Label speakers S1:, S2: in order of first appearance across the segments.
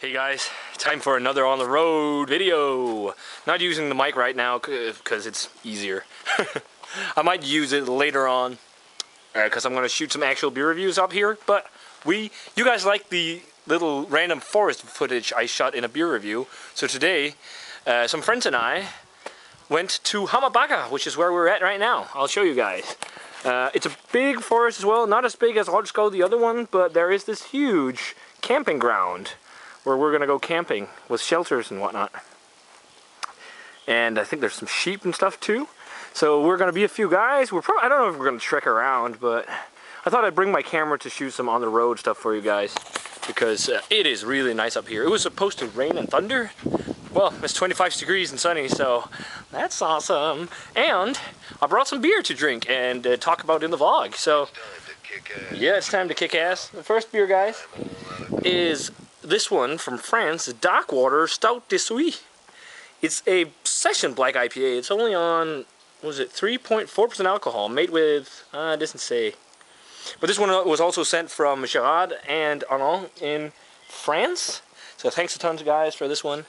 S1: Hey guys, time for another on the road video. Not using the mic right now because it's easier. I might use it later on because uh, I'm going to shoot some actual beer reviews up here. But we, you guys like the little random forest footage I shot in a beer review. So today, uh, some friends and I went to Hammer Bakker, which is where we're at right now. I'll show you guys. Uh, it's a big forest as well, not as big as Rold Skov, the other one, but there is this huge camping ground where we're going to go camping with shelters and whatnot. And I think there's some sheep and stuff too. So we're going to be a few guys. We're probably, I don't know if we're going to trek around, but I thought I'd bring my camera to shoot some on the road stuff for you guys because uh, it is really nice up here. It was supposed to rain and thunder. Well, it's 25 degrees and sunny, so that's awesome. And I brought some beer to drink and uh, talk about in the vlog. So yeah, it's time to kick ass. The first beer, guys, is this one from France, Darkwater Stout de Suisse. It's a session black IPA. It's only on, was it 3.4% alcohol, made with, uh, it doesn't say. But this one was also sent from Gerard and Arnaud in France. So thanks a ton to guys for this one.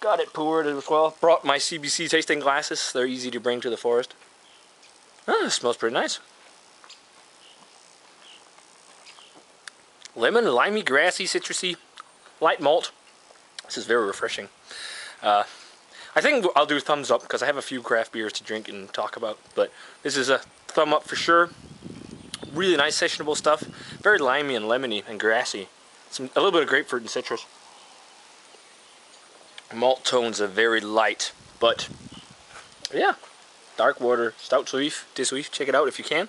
S1: Got it poured as well. Brought my CBC tasting glasses. They're easy to bring to the forest. Oh, smells pretty nice. Lemon, limey, grassy, citrusy, light malt. This is very refreshing. Uh, I think I'll do thumbs up because I have a few craft beers to drink and talk about. But this is a thumb up for sure. Really nice sessionable stuff. Very limey and lemony and grassy. Some a little bit of grapefruit and citrus. Malt tones are very light, but yeah, dark water, stout Suisse, Suisse. Check it out if you can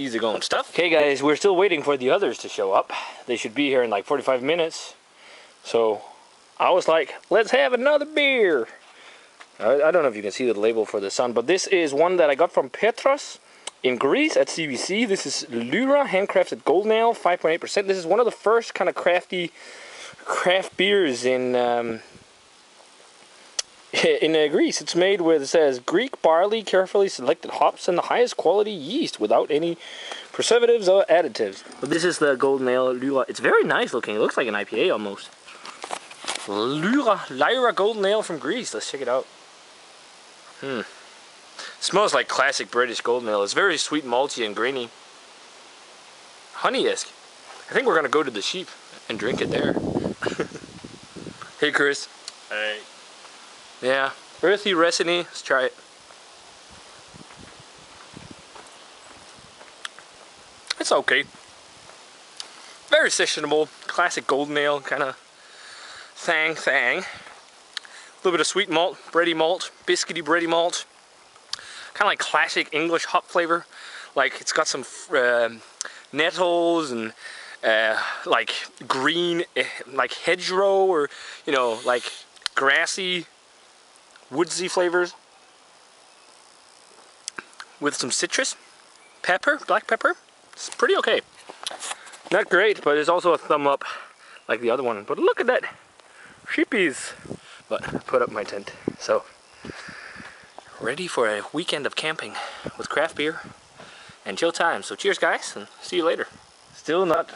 S1: easy going stuff. Okay guys, we're still waiting for the others to show up. They should be here in like 45 minutes. So I was like, let's have another beer. I, I don't know if you can see the label for the sun, but this is one that I got from Petros in Greece at CBC. This is Lyra handcrafted gold ale, 5.8%. This is one of the first kind of crafty craft beers in um, in uh, Greece. It's made with, it says, Greek barley, carefully selected hops, and the highest quality yeast without any preservatives or additives. But this is the golden ale Lyra. It's very nice looking. It looks like an IPA almost. Lyra, Lyra golden ale from Greece. Let's check it out. Hmm. smells like classic British golden ale. It's very sweet, malty, and grainy. Honey-esque. I think we're going to go to the sheep and drink it there. hey, Chris.
S2: Hey.
S1: Yeah, earthy, resiny. Let's try it. It's okay. Very sessionable, classic golden ale kind of thang thang. A little bit of sweet malt, bready malt, biscuity bready malt. Kind of like classic English hop flavor. Like it's got some uh, nettles and uh, like green, eh, like hedgerow or you know, like grassy woodsy flavors with some citrus, pepper, black pepper. It's pretty okay. Not great, but it's also a thumb up like the other one. But look at that sheepies. But put up my tent. So ready for a weekend of camping with craft beer and chill time. So cheers guys and see you later. Still not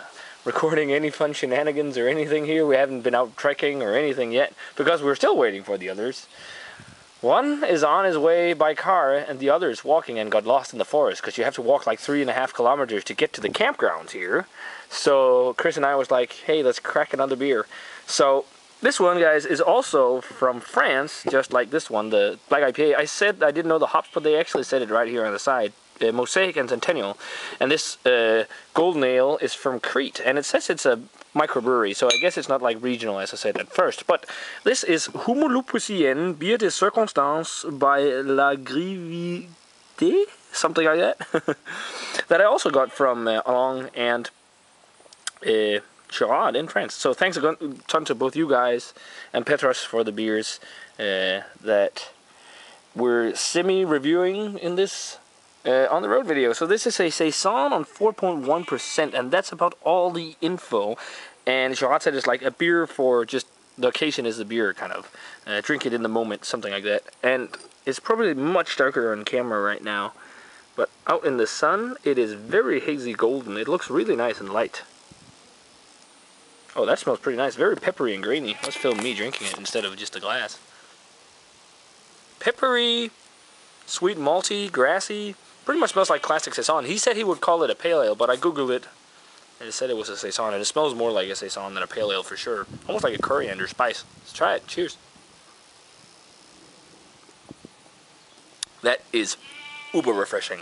S1: recording any fun shenanigans or anything here. We haven't been out trekking or anything yet because we're still waiting for the others. One is on his way by car, and the other is walking and got lost in the forest because you have to walk like three and a half kilometers to get to the campgrounds here. So Chris and I was like, hey, let's crack another beer. So this one, guys, is also from France, just like this one, the Black IPA. I said I didn't know the hops, but they actually said it right here on the side uh, Mosaic and Centennial. And this uh, Golden Ale is from Crete, and it says it's a microbrewery, so I guess it's not like regional as I said at first. But this is Humulupucienne Bier de Circonstance by L'Agrivoise, something like that, that I also got from uh, Along and uh, in France. So thanks a ton to both you guys and Petros for the beers uh, that we're semi-reviewing in this uh, on the road video. So this is a Saison on 4.1%, and that's about all the info. And Gerard said it's like a beer for just the occasion is the beer, kind of. Uh, drink it in the moment, something like that. And it's probably much darker on camera right now. But out in the sun, it is very hazy golden. It looks really nice and light. Oh, that smells pretty nice. Very peppery and grainy. Let's film me drinking it instead of just a glass. Peppery, sweet malty, grassy. Pretty much smells like classic saison. He said he would call it a pale ale, but I googled it and it said it was a saison, and it smells more like a saison than a pale ale for sure. Almost like a coriander spice. Let's try it. Cheers. That is uber refreshing.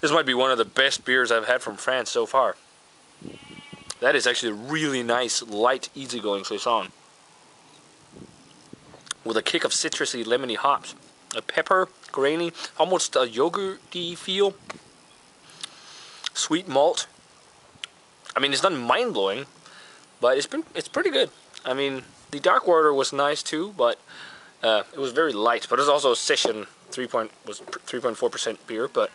S1: This might be one of the best beers I've had from France so far. That is actually a really nice, light, easygoing saison. With a kick of citrusy, lemony hops. A pepper, grainy, almost a yogurty feel. Sweet malt. I mean, it's not mind-blowing, but it's been it's pretty good. I mean, the dark water was nice too, but uh, it was very light. But it's also a session three point was three point four percent beer, but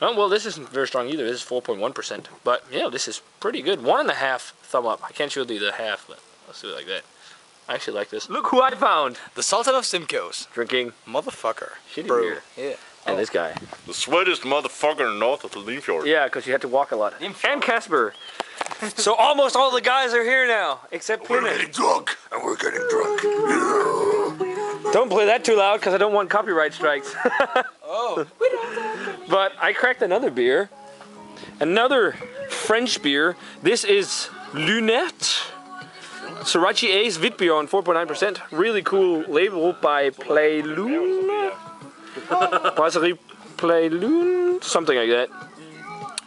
S1: Oh, well, this isn't very strong either. This is 4.1%. But, yeah, this is pretty good. One and a half thumb up. I can't show you the half, but let's do it like that. I actually like this. Look who I found!
S2: The Sultan of Simcoe's.
S1: Drinking
S2: Motherfucker.
S1: shitty
S2: Bro.
S1: beer.
S2: Yeah.
S1: And this guy.
S3: The sweatiest motherfucker north of the Limfjord.
S1: Yeah, because you had to walk a lot. And Casper. so almost all the guys are here now, except
S3: We're getting drunk, and we're getting drunk.
S1: Don't play that too loud, because I don't want copyright strikes.
S2: Oh.
S1: But I cracked another beer. Another French beer. This is Lunette. Sorachi Ace Vitbier on 4.9%. Really cool label by Pleine Lune. Brasserie Pleine Lune. Something like that.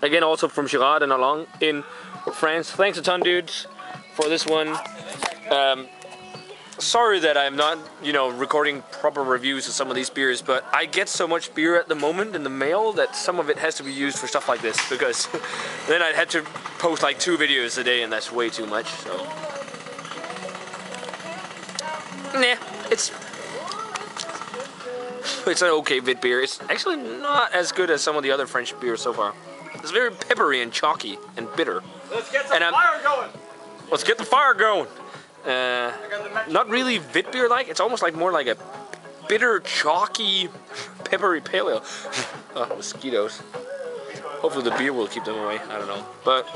S1: Again, also from Girard and Along in France. Thanks a ton, dudes, for this one. Um, sorry that I'm not, you know, recording proper reviews of some of these beers, but I get so much beer at the moment in the mail that some of it has to be used for stuff like this because then I'd have to post like two videos a day and that's way too much, so. Nah, it's it's an okay Vit beer. It's actually not as good as some of the other French beers so far. It's very peppery and chalky and bitter.
S2: Let's get
S1: some fire
S2: going.
S1: Let's get the fire going. Uh, not really Vit beer like. It's almost like more like a bitter, chalky, peppery pale ale. oh, mosquitoes. Hopefully the beer will keep them away. I don't know, but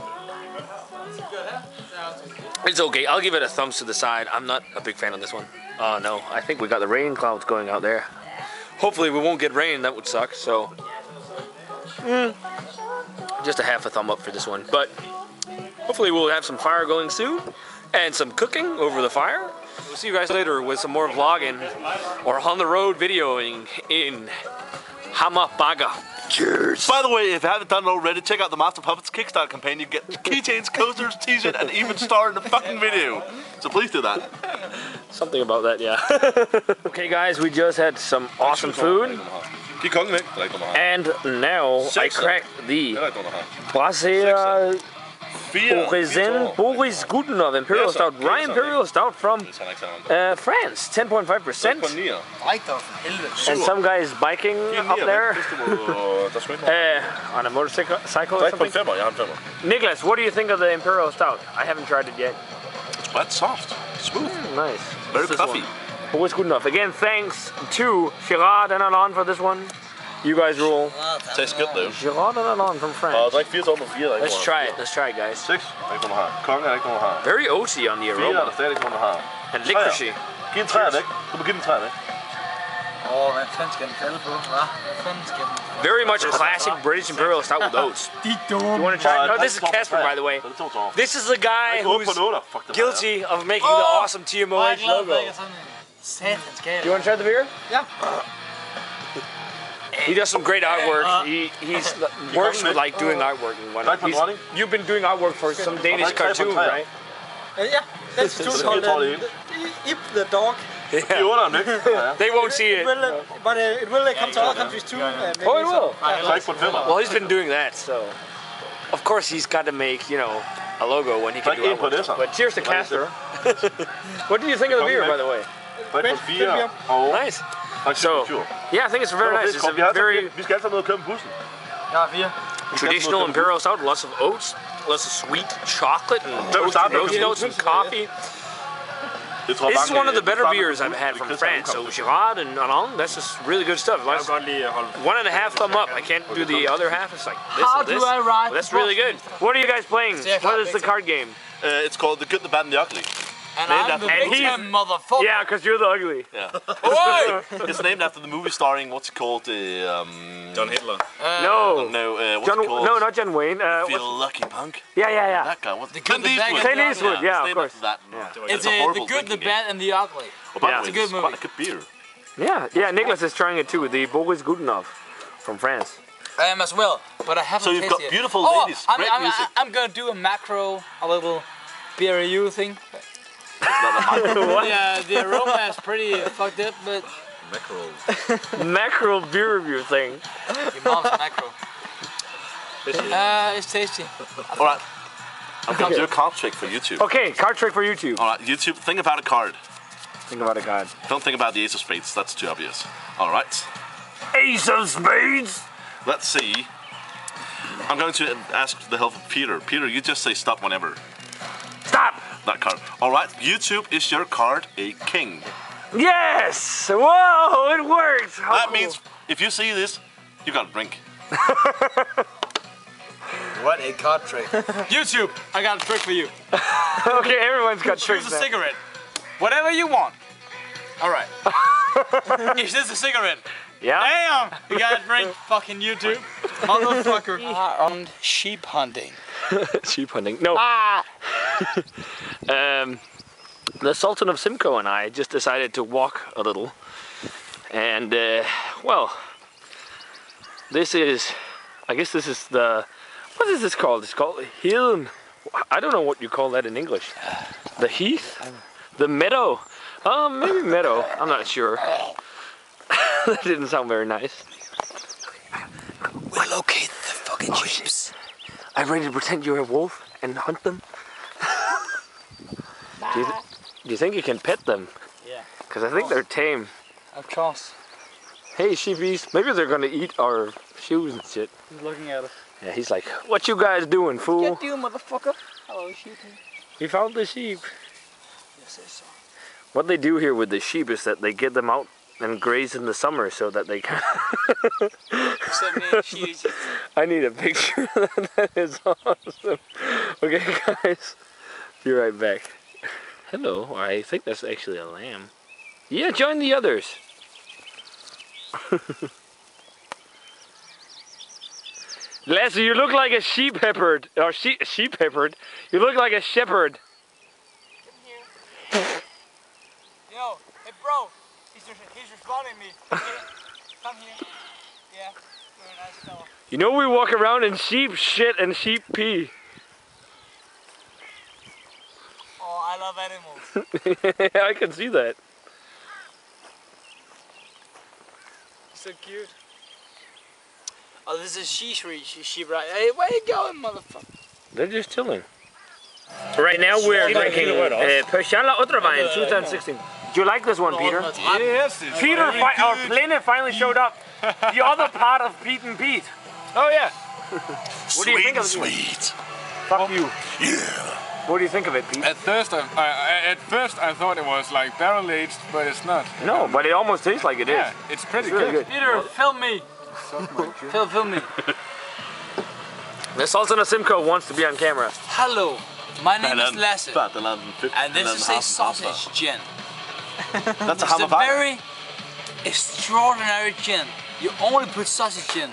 S1: it's okay. I'll give it a thumbs to the side. I'm not a big fan of this one. Oh no, I think we got the rain clouds going out there. Hopefully we won't get rain. That would suck. So, mm, just a half a thumb up for this one. But hopefully we'll have some fire going soon and some cooking over the fire. We'll see you guys later with some more vlogging or on the road videoing in Hammer Bakker. Cheers.
S3: By the way, if you haven't done it already, check out the Master Hoppets Kickstarter campaign. You get keychains, coasters, t-shirt, and even star in the fucking video. So please do that.
S1: Something about that, yeah. okay, guys, we just had some awesome food,
S3: Giv kongen væk. Det ikke noget
S1: and now I
S3: Sexer.
S1: cracked the
S3: Det er
S1: Brasserie
S3: Fire.
S1: Orizen Boris Goudenov Imperial Stout, Rye Imperial Stout from
S3: Det ikke sådan.
S1: uh, France, 10.5%.
S3: På nier.
S2: Ej, dog for helvede.
S1: And some guy is biking up there
S3: væk, hvis du må- Der er sgu ikke noget.
S1: uh, on a motorcycle cycle or
S3: Der ikke på en
S1: something.
S3: femmer, jeg har en.
S1: Nicholas, what do you think of the Imperial Stout? I haven't tried it yet.
S3: It's quite soft. Smooth.
S1: Nice.
S3: Very
S1: What's this
S3: puffy.
S1: one? Boris Goudenov. Again, thanks to Girard and Alain for this one. You guys rule.
S3: Tastes good though.
S1: Girard and Alain from France.
S3: der er ikke 4 tommer 4, der er ikke
S1: Let's try it. Let's try it, guys.
S3: 6, der er ikke nogen, der har. Kongen er ikke nogen, der har.
S1: Very oaty on the
S3: 4
S1: aroma
S3: der stadig ikke nogen, der
S1: and licoricey.
S3: Giv en træer væk. Du må give den træer væk.
S2: Åh, hvad fanden skal den falde på, hva? Hvad fanden skal den?
S1: Very much classic British Imperial Stout with oats.
S2: De dumme.
S1: You want to try? it? No, this is Casper, by the way.
S3: Så det to tommer.
S1: This is the guy
S3: Ikke 8 på
S1: who's
S3: 8. Fuck det.
S1: guilty of making the
S2: Oh!
S1: awesome
S2: Hvor
S1: TMOH logo.
S2: at jeg sådan en satans gal.
S1: You want to try the beer?
S2: Ja.
S1: He does some great artwork. He he's works with like doing artwork and whatnot.
S3: Back from
S1: He's- You've been doing artwork for some Danish
S3: back
S1: cartoon, right?
S2: Uh, yeah, that's true.
S3: Så det
S2: called
S3: tror
S2: uh, Ip the dog.
S3: Giv 8'eren væk. Ja.
S1: They won't see
S2: It
S1: it.
S2: will, uh, but uh, it will uh, come to other countries too. Uh,
S1: Oh, it will.
S3: Så ikke på en femmer.
S1: Well, he's been doing that, so of course he's got to make you know a logo when he can
S3: Like
S1: do
S3: in på det,
S1: But cheers to Casper. what do you think of the beer, by the way?
S3: Der er ikke på 4 og
S1: Nice.
S3: faktisk
S1: So,
S3: på 20.
S1: yeah, I think it's very nice. It's a very
S3: vi skal altid ned og bussen.
S2: Jeg har fire.
S1: traditional imperial stout. Lots of oats, lots of sweet chocolate and toasted
S3: start med
S1: roast notes and coffee.
S3: Det tror jeg
S1: This is one of the better beers I've had from France. So
S3: sammenkomst.
S1: Girard and Along, that's just really good stuff. Last, one and a half thumb up. I can't do the other half. It's like this
S2: How
S1: and
S2: do
S1: this.
S2: I ride
S1: But that's really good. What are you guys playing?
S2: Så jeg
S1: What
S2: klar,
S1: is the card game?
S3: Uh, it's called The Good, the Bad, and the Ugly.
S2: And
S3: Named
S2: I'm
S3: after-
S1: And he's-
S2: victim, motherfucker.
S1: Yeah, because you're the ugly.
S3: Yeah. It's named after the movie starring what's it called? The um,
S4: John Hitler.
S1: No.
S3: no, uh, what's
S1: John,
S3: it called?
S1: no, not John Wayne. Uh,
S3: Feel
S1: what's-
S3: Lucky Punk.
S1: yeah, yeah, yeah.
S3: That guy. What's
S2: The Good, the Bad, and
S1: Clint
S2: the
S1: Eastwood,
S3: Yeah,
S1: yeah, of course.
S3: that.
S1: Yeah.
S2: It's,
S3: a
S2: a, the good, the bad, and the ugly.
S3: Oh, by
S1: Yeah.
S3: the way,
S2: It's a good
S3: it's quite
S2: movie.
S3: a good beer.
S1: Yeah, yeah. Nicholas is trying it too. The Boris Goudenov from France.
S2: I am as well, but I haven't
S3: So you've got
S2: it.
S3: beautiful
S2: oh,
S3: ladies,
S2: I'm,
S3: great
S2: I'm,
S3: music.
S2: I'm gonna do a macro, a little beer review thing. Yeah, the aroma is pretty fucked up, but
S4: Mackerel.
S1: Mackerel beer review thing.
S2: your mom's macro. Uh, it's tasty.
S3: All right. I'm going to do a card trick for YouTube.
S1: Okay, card trick for YouTube.
S3: All right, YouTube, think about a card.
S1: Think about a God.
S3: Don't think about the Ace of Spades. That's too obvious. All right.
S1: Ace of Spades.
S3: Let's see. I'm going to ask the help of Peter. Peter, you just say stop whenever.
S1: Stop.
S3: That card. All right. YouTube is your card a king.
S1: Yes. Whoa, it worked. How
S3: That
S1: cool.
S3: means if you see this, you got to drink.
S2: What a card trick. YouTube, I got a trick for you.
S1: Okay, everyone's got
S2: Choose
S1: tricks.
S2: a
S1: now.
S2: cigarette. Whatever you want. Alright. Is this a cigarette?
S1: Yeah.
S2: Damn! You gotta drink fucking YouTube. Motherfucker. on sheep hunting.
S1: Sheep hunting. No. Ah! um, the Sultan of Simcoe and I just decided to walk a little, and uh, well, this is, I guess this is the, what is this called? It's called Hill. I don't know what you call that in English. The heath, the meadow. Um, maybe meadow. I'm not sure. that didn't sound very nice.
S2: We locate the fucking sheeps.
S1: I'm ready to pretend you're a wolf and hunt them. Do, you do you think you can pet them?
S2: Yeah.
S1: Because I think oh. they're tame.
S2: Of course.
S1: Hey, sheepies. Maybe they're gonna eat our shoes and shit.
S2: He's looking at us.
S1: Yeah, he's like, what you guys doing, fool?
S2: Get you, motherfucker. Hello, sheep.
S1: We found the sheep.
S2: Yes, yes, sir.
S1: What they do here with the sheep is that they get them out and graze in the summer so that they can. I need a picture. that is awesome. Okay, guys. Be right back. Hello. I think that's actually a lamb. Yeah, join the others. Lassie, you look like a sheep shepherd. Or sheep sheep shepherd. You look like a shepherd.
S2: Yo, hey bro. He's, he's responding me. Come here. Yeah, very nice fella.
S1: You know we walk around in sheep shit and sheep pee.
S2: Oh, I love animals.
S1: I can see that.
S2: so cute. Oh, this is sheep, sheep, right? Hey, where you going, motherfucker?
S1: They're just chilling. Right now we're drinking uh, Põhjala Odravein 2016. Do you like this one, Peter?
S4: Yes, it's
S1: Peter,
S4: very
S1: fi- our
S4: good.
S1: Pliny finally showed up. The other part of Pete and Pete.
S4: Oh yeah.
S1: What do you think of
S3: sweet.
S1: Fuck you. What do you think of it, Pete?
S4: At first, I, I, at first I thought it was like barrel aged, but it's not.
S1: No, but it almost tastes like it is.
S4: Yeah, it's pretty
S1: It's really
S4: good.
S1: good.
S2: Peter, film me. Film, film me.
S1: The Sultan of Simcoe wants to be on camera.
S2: Hello, my name is Lasse, and this is a
S3: sausage.
S2: sausage gin.
S3: That's a
S2: It's a very extraordinary gin. You only put sausage in.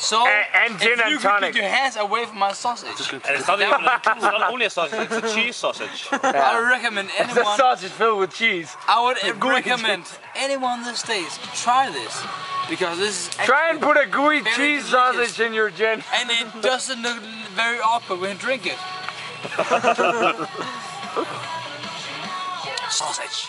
S2: So,
S1: A- and gin
S2: if
S1: and
S2: you could
S1: tonic.
S2: keep your hands away from my sausage,
S5: And it's not even a, it's not only a sausage, it's a cheese sausage.
S2: I would recommend
S1: The
S2: anyone.
S1: sausage filled with cheese.
S2: I would recommend anyone these days try this because this is
S1: Try and put a gooey cheese
S2: delicious.
S1: sausage in your gin.
S2: and it doesn't look very awkward when you drink it. sausage.